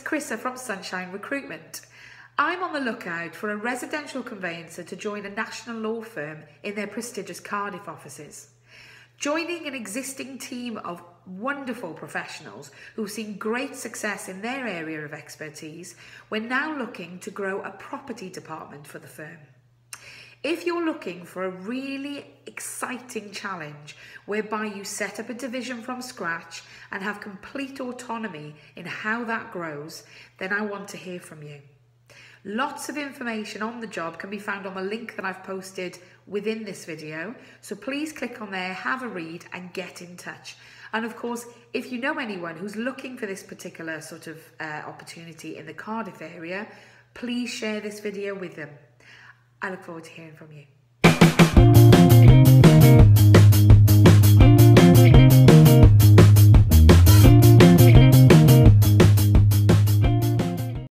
Chrissa from Sunshine Recruitment. I'm on the lookout for a residential conveyancer to join a national law firm in their prestigious Cardiff offices. Joining an existing team of wonderful professionals who've seen great success in their area of expertise, we're now looking to grow a property department for the firm. If you're looking for a really exciting challenge whereby you set up a division from scratch and have complete autonomy in how that grows, then I want to hear from you. Lots of information on the job can be found on the link that I've posted within this video. So please click on there, have a read and get in touch. And of course, if you know anyone who's looking for this particular sort of uh, opportunity in the Cardiff area, please share this video with them. I look forward to hearing from you.